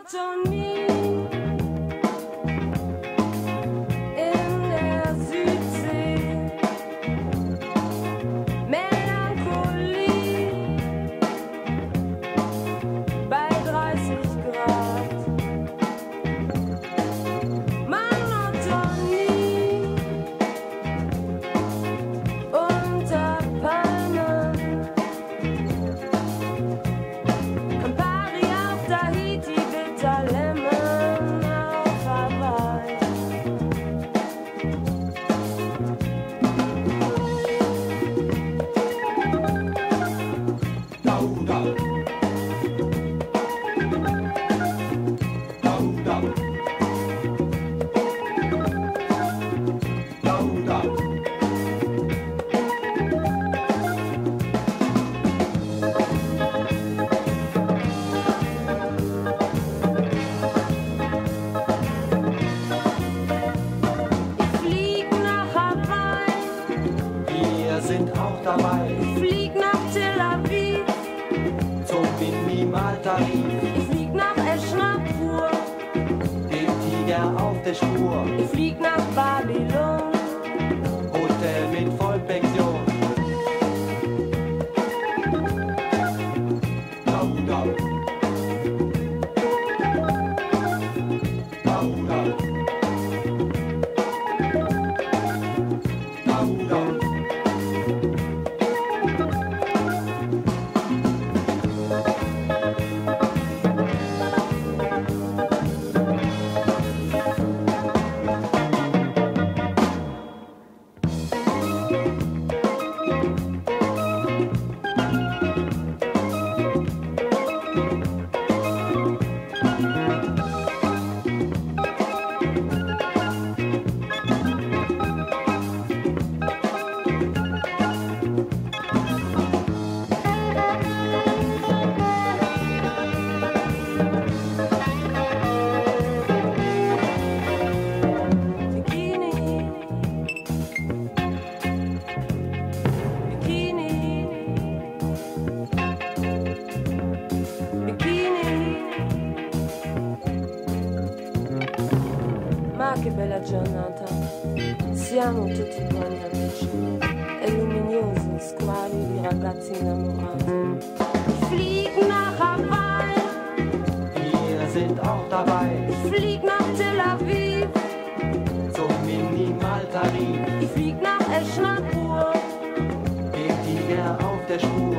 not on me. Sind auch dabei. Flieg nach che bella giornata. Siamo tutti buoni amici e luminosi squali di ragazzi innamorati. Ich flieg nach Hawaii, Wir sind auch dabei ich flieg nach Tel Aviv, zum Minimaltarif. ich flieg nach Eschnapur. Dem Tiger auf der Spur.